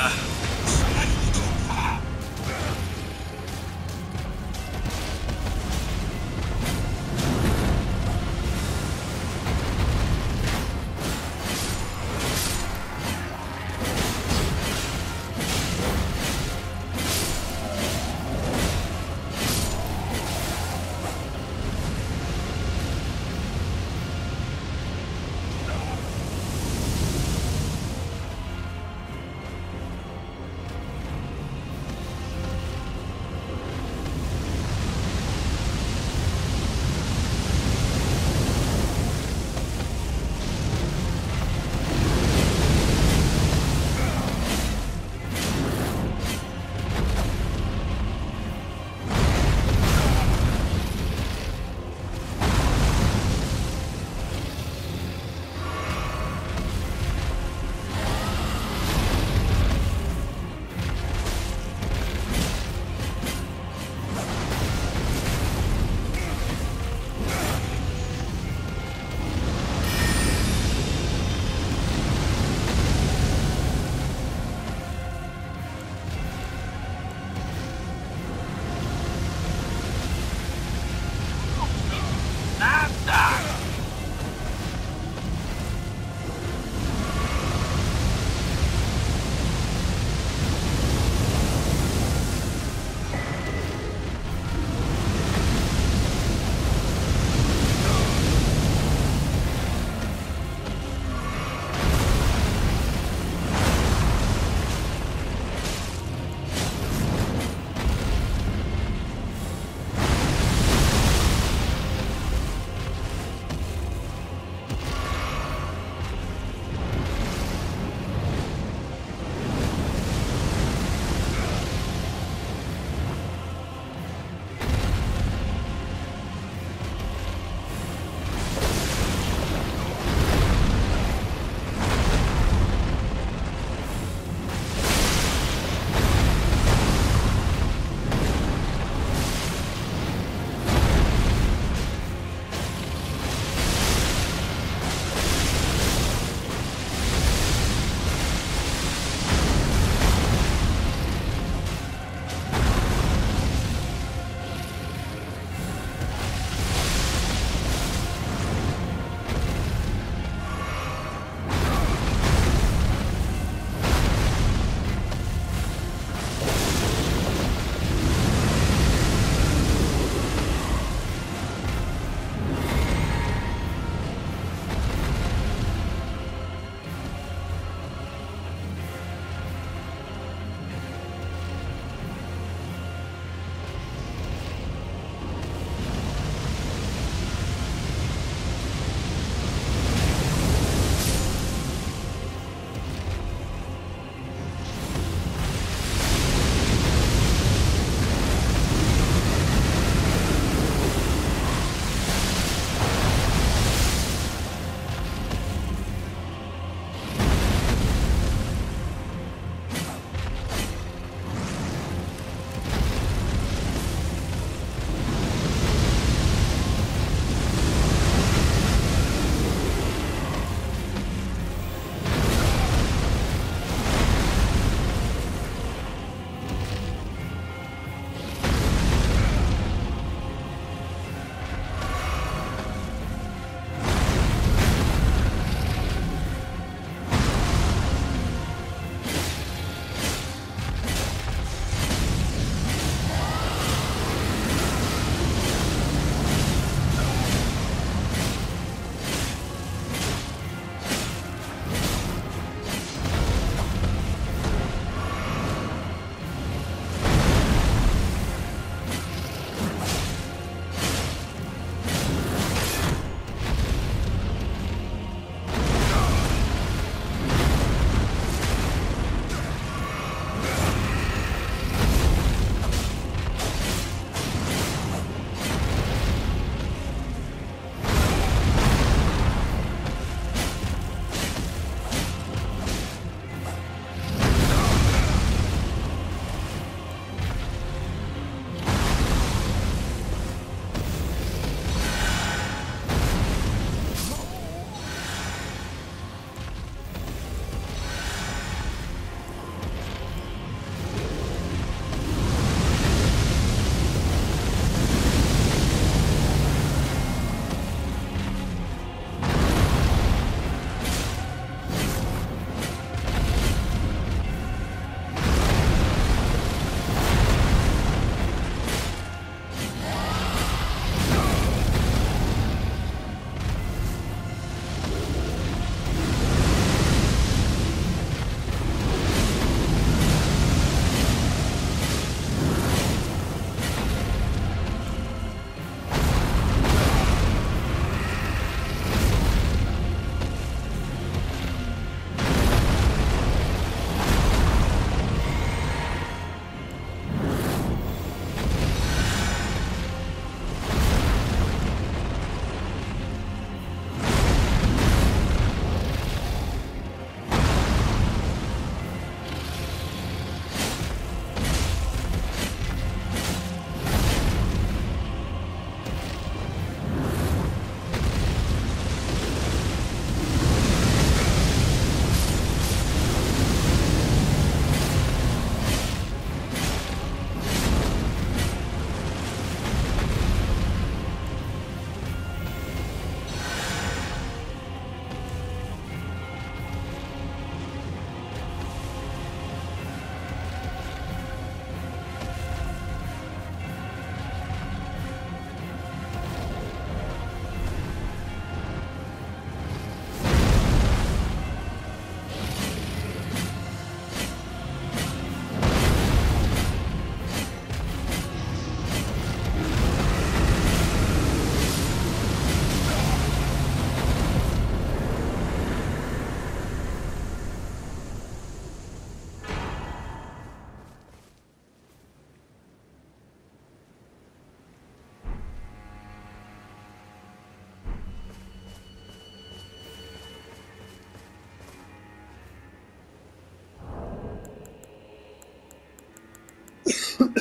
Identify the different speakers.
Speaker 1: Uh.